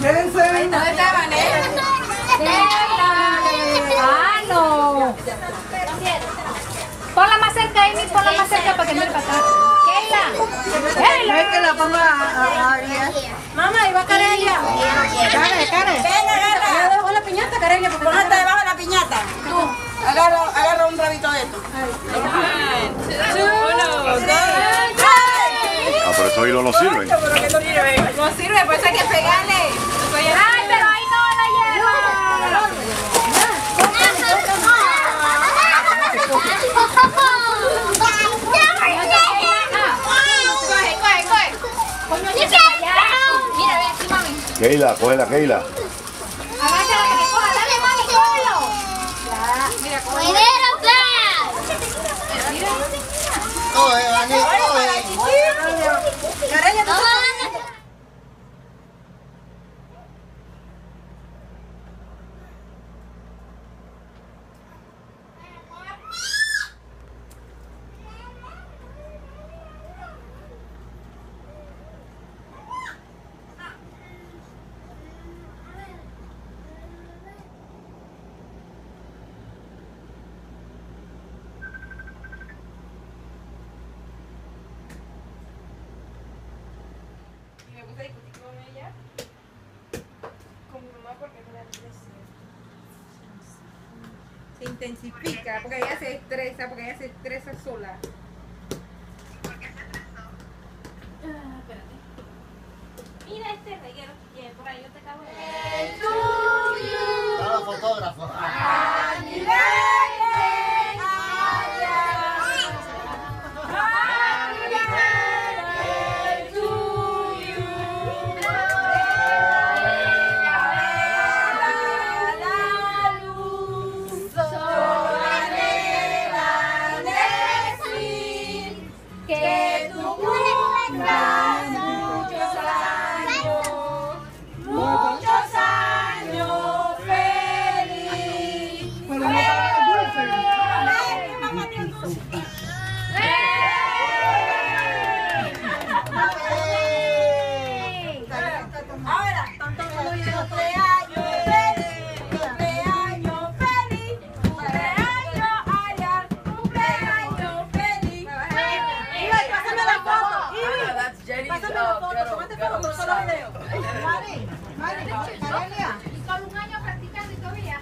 Jensen. ¿Dónde está Vanessa? ¡Ah, no! Ponla más cerca, Amy, ponla más cerca para que mire para acá. ¡Keila! Es que la ponga a, a, a guiar. Mamá, ahí va Carelia. Care, care. Venga, agarra. Le dejo la piñata, Carelia, porque Ponete debajo de la piñata. Tú, agarra, agarra un rabito de esto. Ah, pero eso hilo no sirve. No sirve, pues hay que pegarle. ¡Ay, pero ahí no la lleva! Coge, coge, coge. Coño, ya se allá. Mira, ve aquí, mami. Keila, cógela, Keila. Agáchala que me coja. Dale, mami, cógelo. Mira, coge. Primero, plan. Coge, Dani, coge. Y me puse a discutir con ella, con mi mamá, porque me da depresión. Se intensifica, porque ella se estresa, porque ella se estresa sola. Ah, espérate. Mira este reguero que tiene por ahí, yo te acabo de ver. Cada fotógrafo. Que Pásame la foto, tómate foto, no solo video. Mari, Mari, Y un año practicando y todavía.